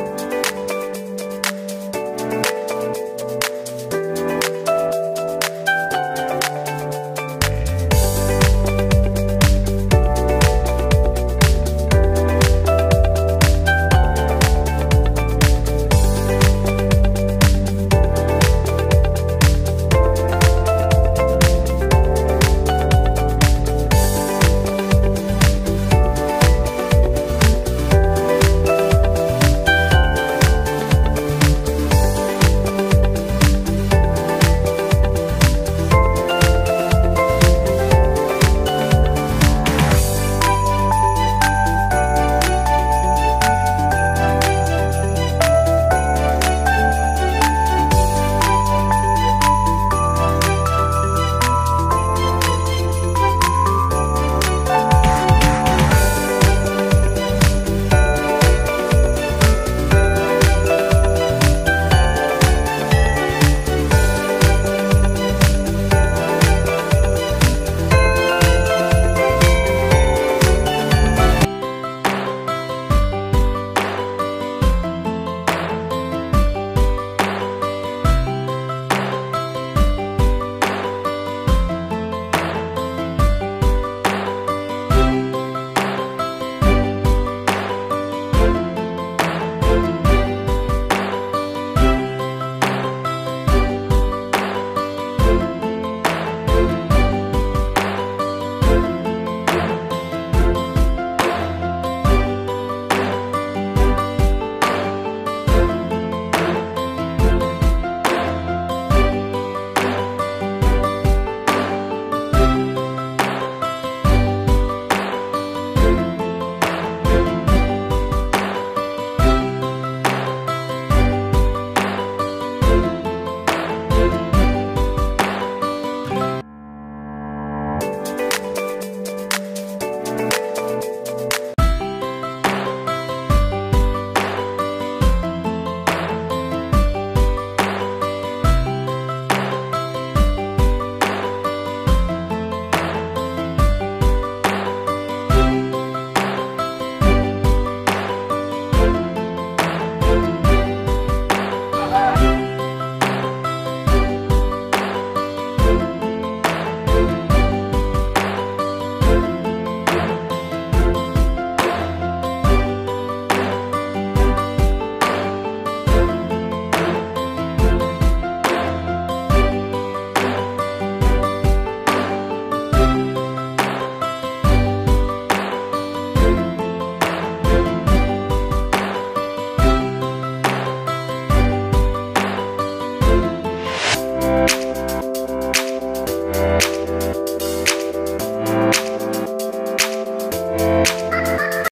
Bye.